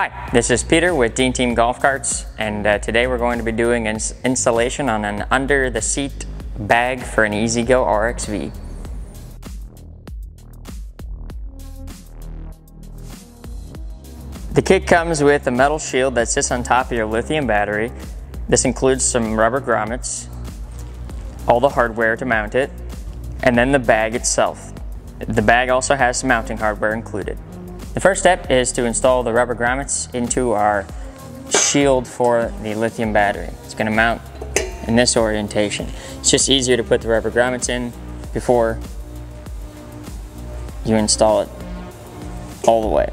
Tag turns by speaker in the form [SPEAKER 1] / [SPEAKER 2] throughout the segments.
[SPEAKER 1] Hi, this is Peter with Dean Team Golf Carts, and uh, today we're going to be doing an installation on an under the seat bag for an E-Z-GO RXV. The kit comes with a metal shield that sits on top of your lithium battery. This includes some rubber grommets, all the hardware to mount it, and then the bag itself. The bag also has some mounting hardware included. The first step is to install the rubber grommets into our shield for the lithium battery. It's going to mount in this orientation. It's just easier to put the rubber grommets in before you install it all the way.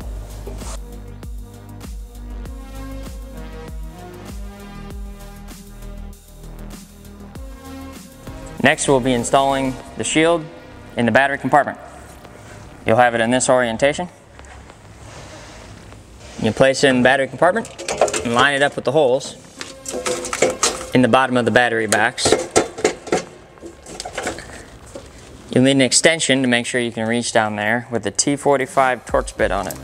[SPEAKER 1] Next we'll be installing the shield in the battery compartment. You'll have it in this orientation. You place it in the battery compartment and line it up with the holes in the bottom of the battery box. You'll need an extension to make sure you can reach down there with the T45 Torx bit on it.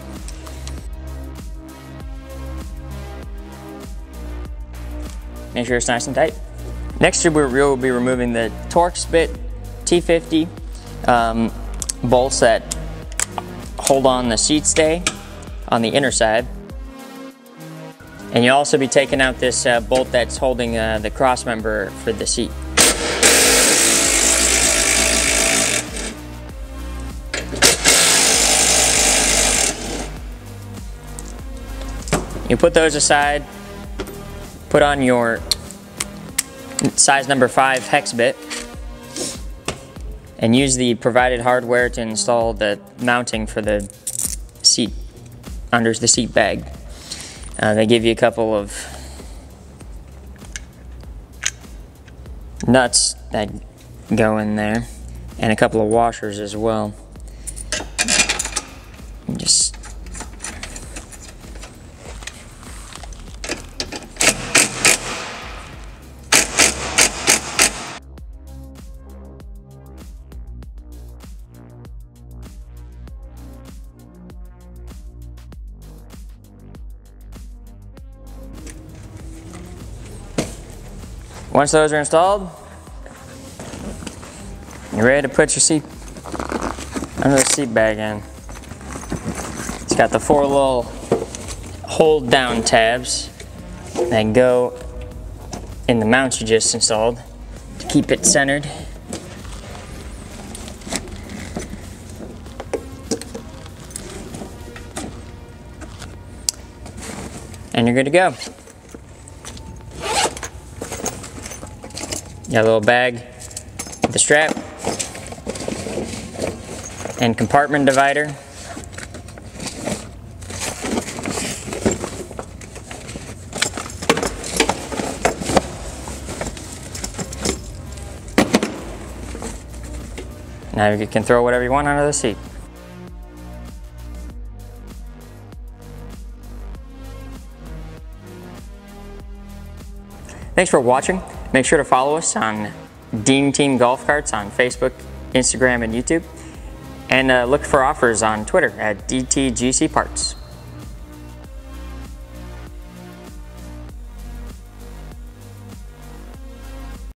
[SPEAKER 1] Make sure it's nice and tight. Next we will be removing the Torx bit T50 um, bolts that hold on the seat stay on the inner side. And you'll also be taking out this uh, bolt that's holding uh, the cross member for the seat. You put those aside, put on your size number 5 hex bit, and use the provided hardware to install the mounting for the seat, under the seat bag. Uh, they give you a couple of nuts that go in there and a couple of washers as well. Just Once those are installed, you're ready to put your seat under the seat bag in. It's got the four little hold down tabs that go in the mount you just installed to keep it centered. And you're good to go. Got a little bag the strap and compartment divider. Now you can throw whatever you want under the seat. Thanks for watching. Make sure to follow us on Dean Team Golf Carts on Facebook, Instagram, and YouTube. And uh, look for offers on Twitter at DTGC Parts.